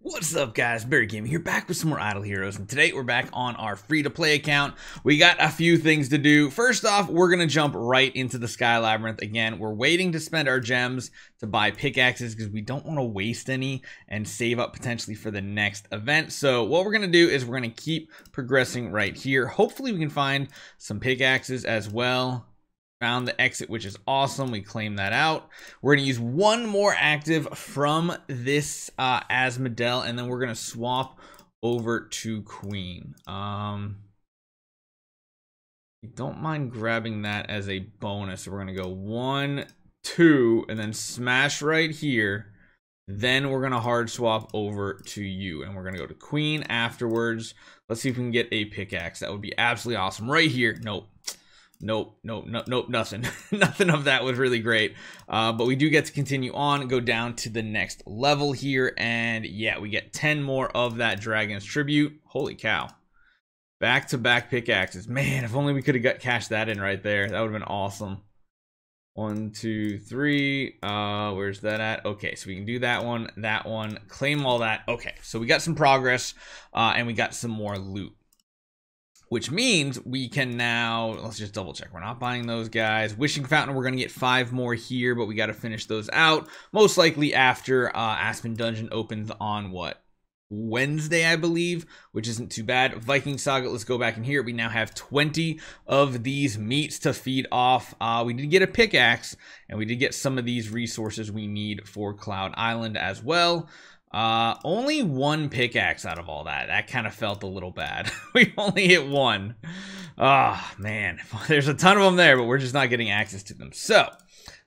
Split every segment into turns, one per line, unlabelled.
What's up guys, Barry Gaming here, back with some more Idle Heroes, and today we're back on our free-to-play account. We got a few things to do. First off, we're to jump right into the Sky Labyrinth. Again, we're waiting to spend our gems to buy pickaxes because we don't want to waste any and save up potentially for the next event. So what we're to do is we're to keep progressing right here. Hopefully we can find some pickaxes as well. Found the exit, which is awesome. We claim that out. We're going to use one more active from this uh, Asmodel, and then we're going to swap over to Queen. Um, don't mind grabbing that as a bonus. So we're going to go one, two, and then smash right here. Then we're going to hard swap over to you, and we're going to go to Queen afterwards. Let's see if we can get a pickaxe. That would be absolutely awesome. Right here. Nope nope, nope, nope, nope, nothing. nothing of that was really great. Uh, but we do get to continue on, go down to the next level here. And yeah, we get 10 more of that Dragon's Tribute. Holy cow. Back to back pickaxes. Man, if only we could have got cashed that in right there. That would have been awesome. One, two, three. Uh, where's that at? Okay, so we can do that one, that one, claim all that. Okay, so we got some progress, uh, and we got some more loot which means we can now, let's just double check. We're not buying those guys. Wishing Fountain, we're going to get five more here, but we got to finish those out. Most likely after uh, Aspen Dungeon opens on what? Wednesday, I believe, which isn't too bad. Viking Saga, let's go back in here. We now have 20 of these meats to feed off. Uh, we did get a pickaxe, and we did get some of these resources we need for Cloud Island as well. Uh, only one pickaxe out of all that. That kind of felt a little bad. we only hit one. Oh, man. There's a ton of them there, but we're just not getting access to them. So,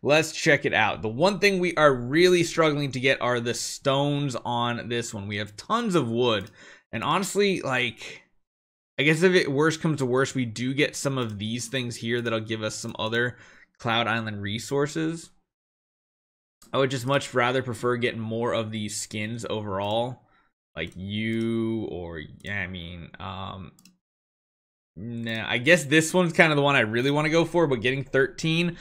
let's check it out. The one thing we are really struggling to get are the stones on this one. We have tons of wood. And honestly, like... I guess if it worst comes to worst, we do get some of these things here that'll give us some other Cloud Island resources. I would just much rather prefer getting more of these skins overall. Like you or yeah, I mean, um Nah, I guess this one's kind of the one I really want to go for, but getting 13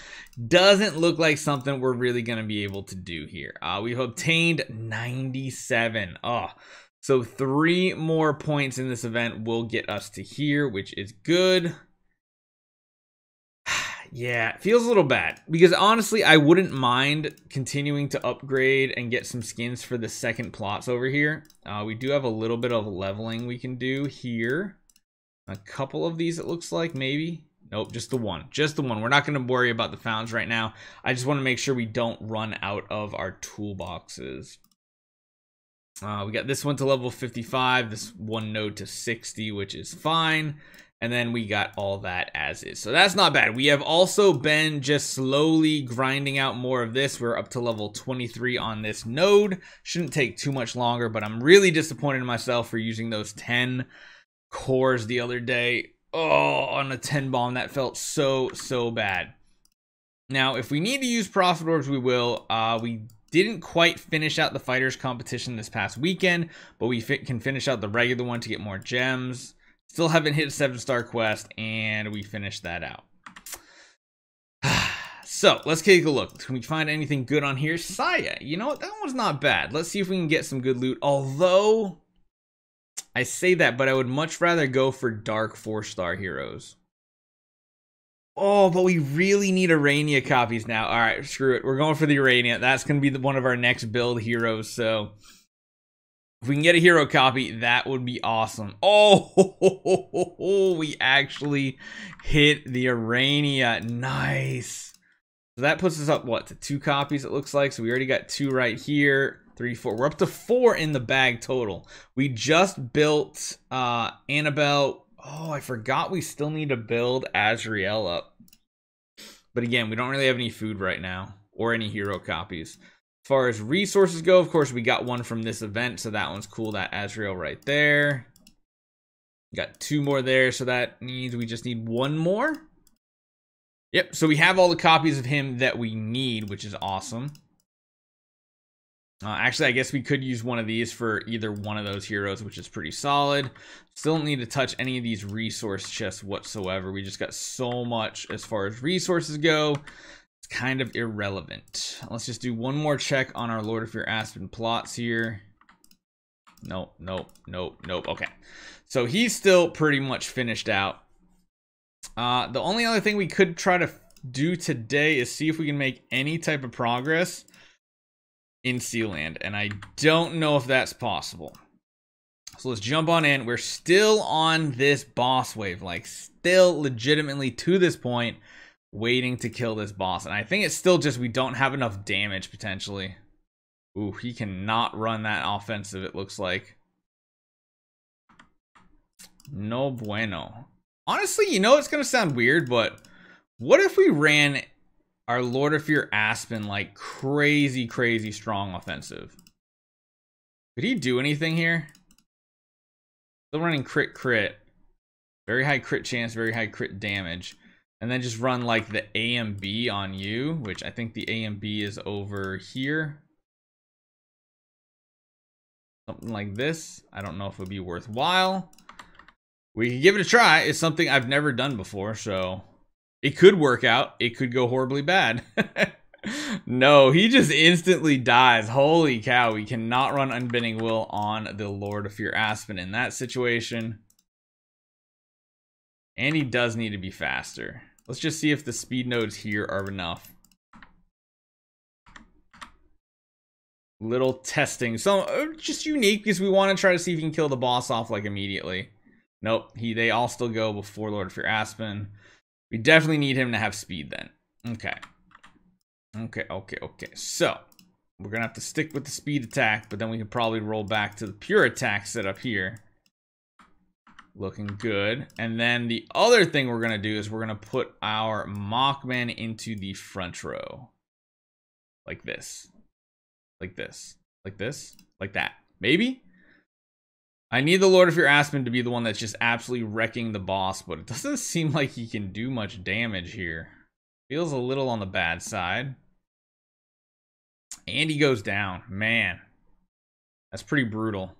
doesn't look like something we're really going to be able to do here. Uh, we've obtained 97. Oh, so three more points in this event will get us to here, which is good. Yeah, feels a little bad because honestly, I wouldn't mind continuing to upgrade and get some skins for the second plots over here. Uh, we do have a little bit of leveling we can do here. A couple of these, it looks like, maybe. Nope, just the one. Just the one. We're not going to worry about the fountains right now. I just want to make sure we don't run out of our toolboxes. Uh, we got this one to level 55, this one node to 60, which is fine. And then we got all that as is. So that's not bad. We have also been just slowly grinding out more of this. We're up to level 23 on this node. Shouldn't take too much longer, but I'm really disappointed in myself for using those 10 cores the other day. Oh, on a 10 bomb. That felt so, so bad. Now, if we need to use Prophet Orbs, we will. Uh, we didn't quite finish out the fighters competition this past weekend, but we can finish out the regular one to get more gems. Still haven't hit a seven star quest, and we finished that out. so let's take a look. Can we find anything good on here? Saya, you know what? That one's not bad. Let's see if we can get some good loot. Although I say that, but I would much rather go for dark four star heroes. Oh, but we really need Urania copies now. All right, screw it. We're going for the Urania. That's going to be the, one of our next build heroes. So if we can get a hero copy, that would be awesome. Oh, we actually hit the Urania. Nice. So that puts us up, what, to two copies it looks like. So we already got two right here. Three, four. We're up to four in the bag total. We just built uh, Annabelle. Oh, I forgot we still need to build Azrael up. But again, we don't really have any food right now or any hero copies far as resources go, of course, we got one from this event, so that one's cool. That Azrael right there. Got two more there, so that means we just need one more. Yep, so we have all the copies of him that we need, which is awesome. Uh, actually, I guess we could use one of these for either one of those heroes, which is pretty solid. Still don't need to touch any of these resource chests whatsoever. We just got so much as far as resources go. Kind of irrelevant. Let's just do one more check on our Lord of Fear Aspen plots here. Nope, nope, nope, nope. Okay. So he's still pretty much finished out. Uh, the only other thing we could try to do today is see if we can make any type of progress in Sealand, and I don't know if that's possible. So let's jump on in. We're still on this boss wave, like still legitimately to this point, waiting to kill this boss. And I think it's still just we don't have enough damage potentially. Ooh, he cannot run that offensive, it looks like. No bueno. Honestly, you know it's going to sound weird, but what if we ran our Lord of Fear Aspen like crazy, crazy strong offensive. Could he do anything here? Still running crit crit. Very high crit chance, very high crit damage. And then just run like the A and B on you, which I think the A and B is over here. Something like this. I don't know if it would be worthwhile. We can give it a try. It's something I've never done before, so it could work out. It could go horribly bad. no, he just instantly dies. Holy cow. We cannot run Unbending Will on the Lord of Fear Aspen in that situation. And he does need to be faster. Let's just see if the speed nodes here are enough. Little testing. So uh, just unique because we want to try to see if we can kill the boss off like immediately. Nope, he they all still go before Lord Fear Aspen. We definitely need him to have speed then. Okay. Okay, okay, okay. So, we're to have to stick with the speed attack, but then we can probably roll back to the pure attack setup here. Looking good. And then the other thing we're going to do is we're going to put our Mockman into the front row. Like this. Like this. Like this. Like that. Maybe? I need the Lord of Fear Aspen to be the one that's just absolutely wrecking the boss, but it doesn't seem like he can do much damage here. Feels a little on the bad side. And he goes down. Man, that's pretty brutal.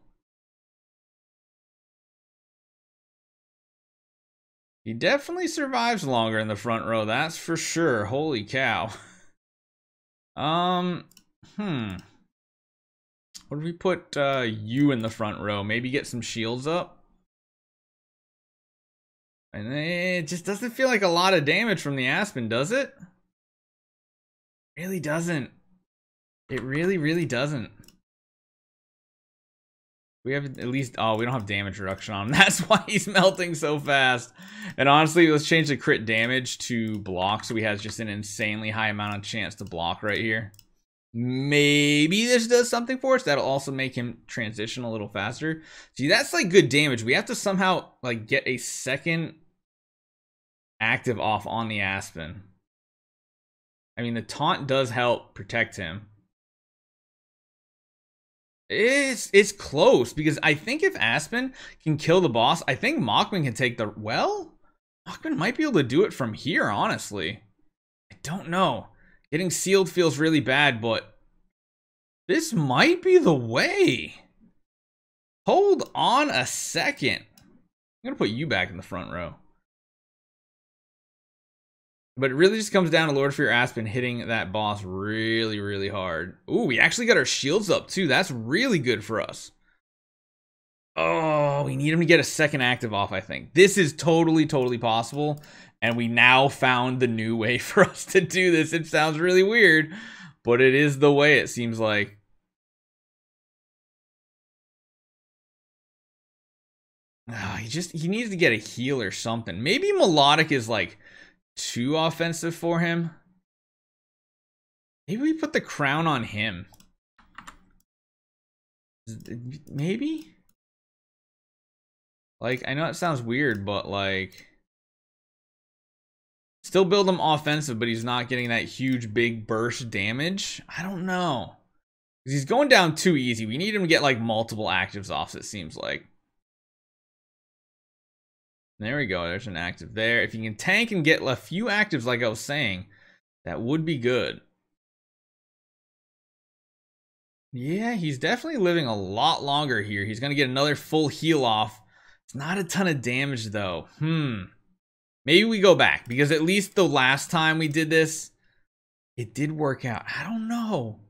He definitely survives longer in the front row, that's for sure. Holy cow. um, hmm. What if we put uh, you in the front row? Maybe get some shields up? And it just doesn't feel like a lot of damage from the Aspen, does it? Really doesn't. It really, really doesn't. We have at least, oh, we don't have damage reduction on him. That's why he's melting so fast. And honestly, let's change the crit damage to block so he has just an insanely high amount of chance to block right here. Maybe this does something for us. That'll also make him transition a little faster. See, that's like good damage. We have to somehow like get a second active off on the Aspen. I mean, the taunt does help protect him. It's it's close because I think if Aspen can kill the boss, I think Mockman can take the well. Mockman might be able to do it from here, honestly. I don't know. Getting sealed feels really bad, but this might be the way. Hold on a second. I'm to put you back in the front row. But it really just comes down to Lord Fear Aspen hitting that boss really, really hard. Ooh, we actually got our shields up too. That's really good for us. Oh, we need him to get a second active off, I think. This is totally, totally possible and we now found the new way for us to do this. It sounds really weird, but it is the way it seems like. Oh, he just he needs to get a heal or something. Maybe melodic is like too offensive for him. Maybe we put the crown on him. Maybe? Like, I know it sounds weird, but like Still build him offensive, but he's not getting that huge big burst damage. I don't know. He's going down too easy. We need him to get like multiple actives off, it seems like. There we go. There's an active there. If you can tank and get a few actives, like I was saying, that would be good. Yeah, he's definitely living a lot longer here. He's going to get another full heal off. It's not a ton of damage, though. Hmm. Maybe we go back, because at least the last time we did this, it did work out. I don't know.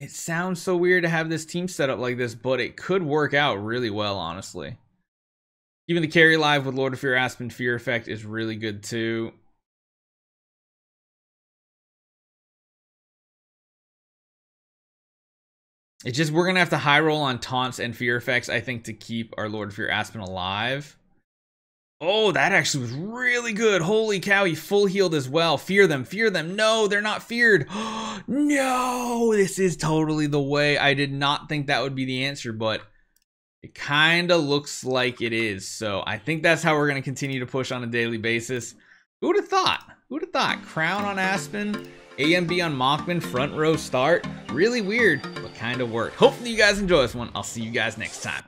It sounds so weird to have this team set up like this, but it could work out really well, honestly. Even the carry live with Lord of Fear Aspen Fear Effect is really good too. It's just we're gonna have to high roll on taunts and fear effects, I think, to keep our Lord of Fear Aspen alive. Oh, that actually was really good. Holy cow, he full healed as well. Fear them, fear them. No, they're not feared. no, this is totally the way. I did not think that would be the answer, but it kind of looks like it is. So I think that's how we're going to continue to push on a daily basis. Who would have thought? Who would have thought? Crown on Aspen, AMB on Mockman, front row start. Really weird, but kind of worked. Hopefully you guys enjoy this one. I'll see you guys next time.